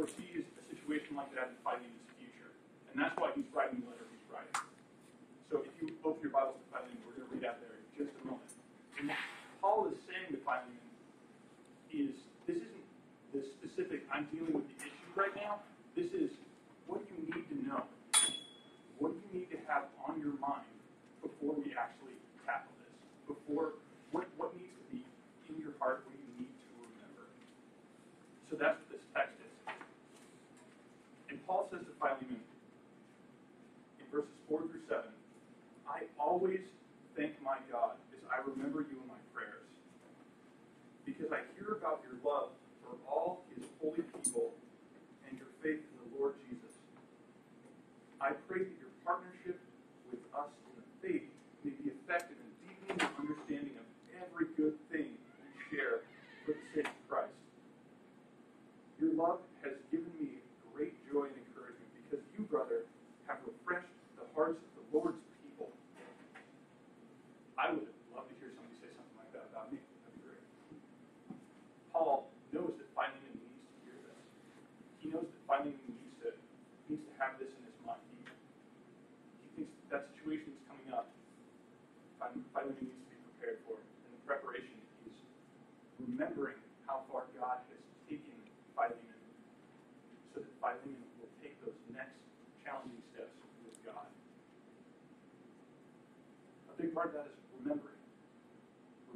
foresees a situation like that in Philemon's future. And that's why he's writing the letter he's writing. So if you open your Bibles to Philemon, we're going to read out there in just a moment. And Paul is saying to Philemon is this isn't the specific, I'm dealing with the issue right now. This is what you need to know. What do you need to have on your mind before we actually tackle this? Before, what, what needs to be in your heart? What do you need to remember? So that's what this text is. And Paul says to Philemon in verses 4 through 7 I always thank my God as I remember you in my prayers, because I hear about your love for all his holy people and your faith in the Lord Jesus. I pray that your partnership with us in the faith may be effective in deepening the understanding of every good thing you share for the sake of Christ. Your love has given me great joy and encouragement because you, brother, have refreshed the hearts of the Lord's people. I would love to hear somebody say something like that about me. That'd be great. Paul knows that Philemon needs to hear this. He knows that Philemon needs to needs to have this in his mind. He, he thinks that, that situation is coming up. Philemon needs to be prepared for. And the preparation is remembering how far God has taken Philemon so that Philemon will take those next challenging steps with God. A big part of that is remembering.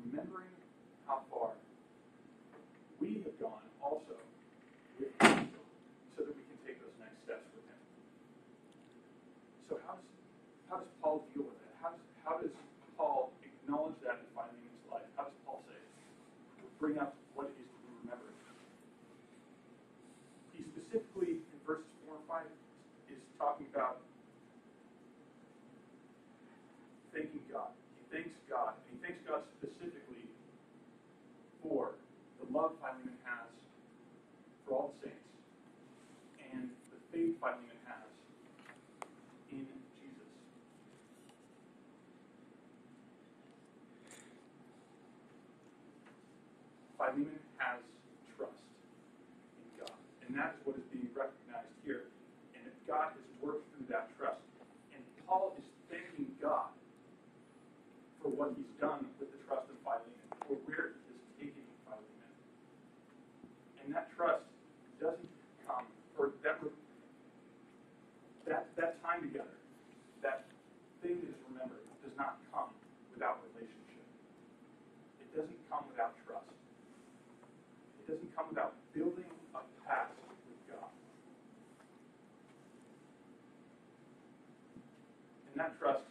Remembering how far we have gone also with Him so that we can take those next steps with Him. So how does how does Paul deal with that? How does how does Paul acknowledge that in Philemon's life? How does Paul say, bring up what it is to be? He specifically in verses four and five is talking about thanking God. He thanks God, and he thanks God specifically for the love Philemon has for all the saints and the faith Philemon has in Jesus. Philemon has trust in God, and that is what is being recognized here. And that God has worked through that trust. And Paul is thanking God for what he's done with the trust of Philemon, for where he has taken Philemon. And that trust doesn't come, or that that that time together, that thing that is remembered, does not come without relationship. It doesn't come without trust. It doesn't come without building a path with God. And that trust,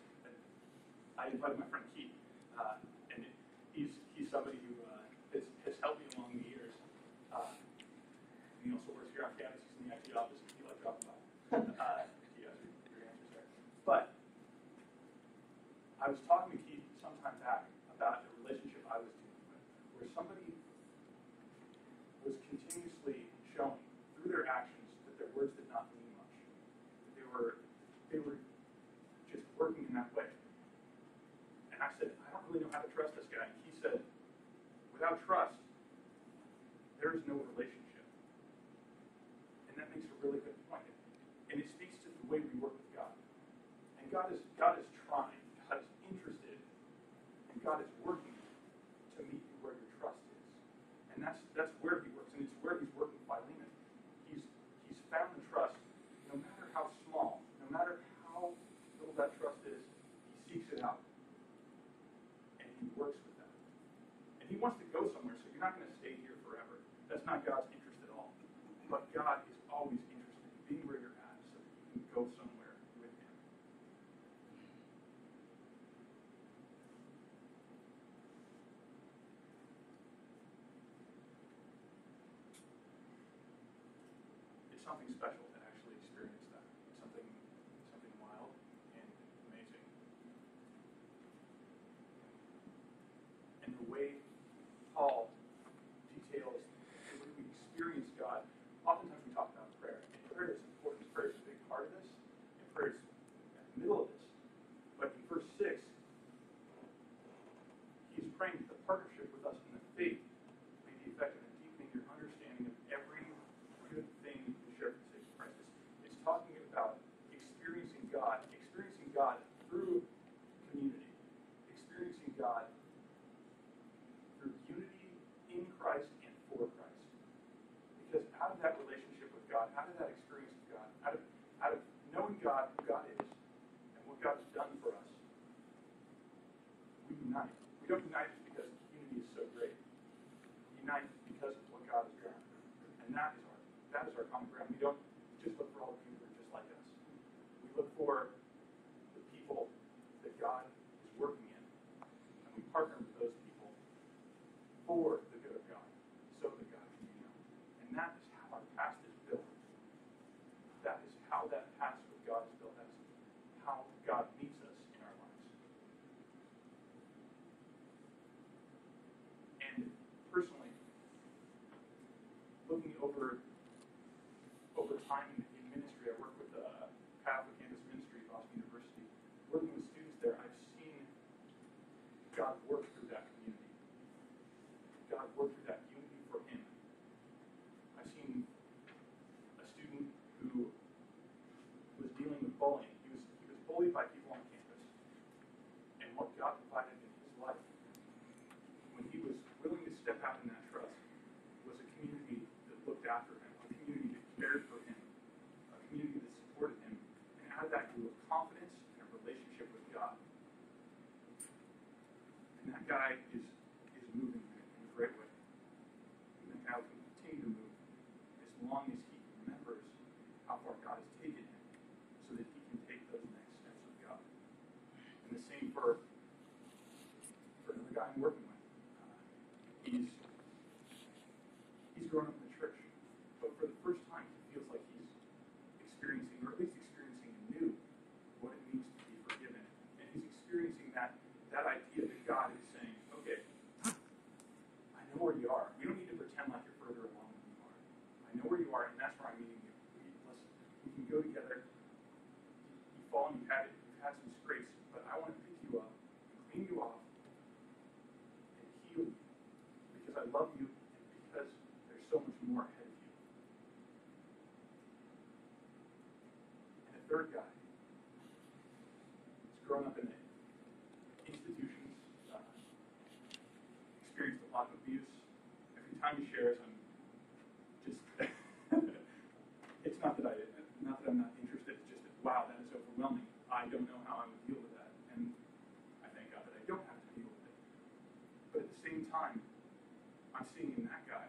I invited my friend Keith, uh, and he's he's somebody who uh, has, has helped me along the years. Uh, he also works here on campus. He's in the IT office. He likes dropping by. Uh, he has your, your answers there. But I was talking to Keith some time back about a relationship I was dealing with, where somebody was continuously showing through their actions that their words did not mean much. That they were they were just working in that way. And I said, I don't really know how to trust this guy. And he said, without trust, there is no relationship. And that makes a really good point. And it speaks to the way we work with God. And God is God is trying, God is interested, and God is working to meet you where your trust is. And that's that's where he works, and it's where he's working Philemon. He's he's found the trust, no matter how small, no matter how little that trust is, he seeks it out. And he works with that. And he wants to go somewhere, so you're not going to stay here forever. That's not God's interest at all. But God is always interested in being where you're at so that you can go somewhere with him. It's something special to actually experience that. It's something something wild and amazing. And the way Paul details the way we experience God, oftentimes we talk about prayer. And prayer is important. Prayer is a big part of this. And prayer is at the middle of this. But in verse 6, he's praying that the partnership with us in the faith may be effective in deepening your understanding of every good thing you for the people that God is working in. And we partner with those people for the good of God, so that God can be known. And that is how our past is built. That is how that past with God is built. That is how God meets us in our lives. And personally, looking over over time in, in ministry, I work with the Catholic Campus Ministry at Boston University. Working with students there, I've seen God work through that community. God work through that unity for Him. I've seen a student who was dealing with bullying. He was he was bullied by people on campus, and what God provided in his life when he was willing to step out in that trust was a community that looked after him, a community that cared for him, a community that supported him, and out of that grew a confidence and a relationship with God. Guy is is moving in a, great way. And that guy will continue to move as long as he remembers how far God has taken him, so that he can take those next steps with God. And the same for for another guy I'm working with. Uh, he's he's grown up in the church, but for the first time he feels like he's experiencing, or at least experiencing anew, what it means to be forgiven. And he's experiencing that that idea that God is saying, okay, I know where you are. We don't need to pretend like you're further along than you are. I know where you are, and that's where I'm meeting you. We, let's, we can go together. You've fallen, you've had, you've had some scrapes, but I want to pick you up, clean you off, and heal you because I love you and because there's so much more ahead of you. And a third guy has grown up in institutions, uh, experienced a lot of abuse. Every time he shares, I'm just, it's not that I, not that I'm not interested, it's just that, wow, that is overwhelming. I don't know how I would deal with that. And I thank God that I don't have to deal with it. But at the same time, I'm seeing in that guy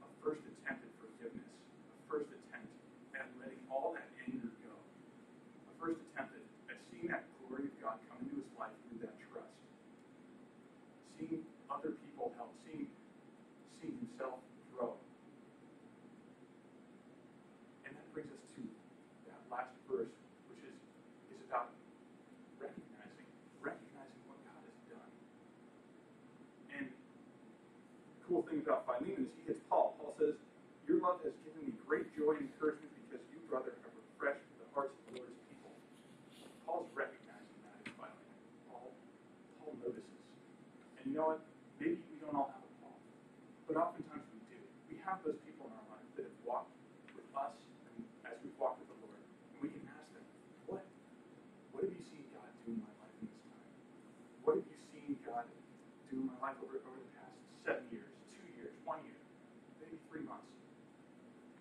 a first attempt at forgiveness, a first attempt at letting all that anger go, a first attempt at, at seeing that glory of God come into his life through that trust, seeing other people help, seeing, seeing himself grow. And that brings us to that last verse, which is, is about recognizing, recognizing what God has done. And the cool thing about Philemon is he hits Paul. Paul says, Your love has given me great joy and encouragement because you, brother, have refreshed the hearts of the Lord's people. Paul's recognizing that in Philemon. Paul, Paul notices. And you know what? Maybe we don't all have a Paul, but oftentimes we do. We have those people in our life that have walked with us and as we've walked with the Lord. And we can ask them, What? What have you seen God do in my life in this time? What have you seen God do in my life over, over the past seven years, two years, one year, maybe three months?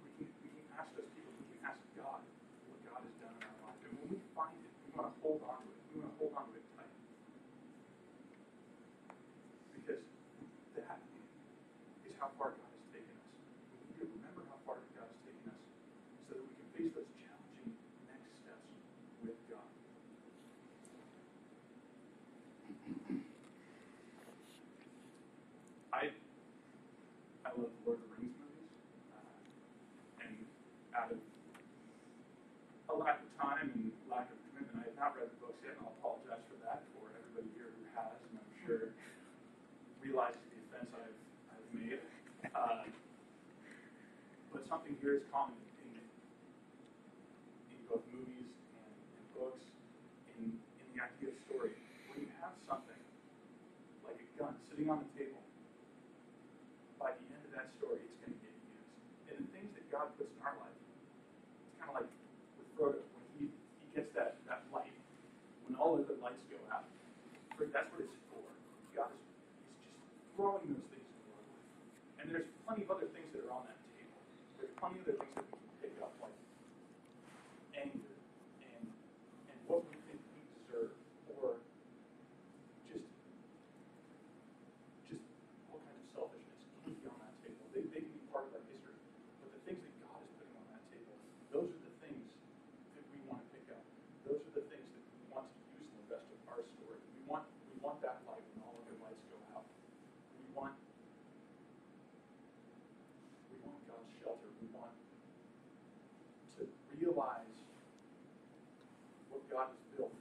We can, we can ask those people, we can ask God what God has done in our life. And when we find it, we want to hold on to it. We want to hold on to it tight. Because that is how far God has taken us. We need to remember how far God has taken us so that we can face those challenging next steps with God. I I love the Lord of the Rings movies, uh, and out of a lack of time and lack of commitment, I have not read the books yet, and I'll apologize for that for everybody here who has, and I'm sure realizes the offense I've, I've made. Uh, but something here is common in, in both movies and, and books, in, in the idea of story. When you have something like a gun sitting on the table, by the end of that story, it's going to get used. And the things that God puts in our life, it's kind of like with Frodo, when he, he gets that, that light, when all of you that God has built.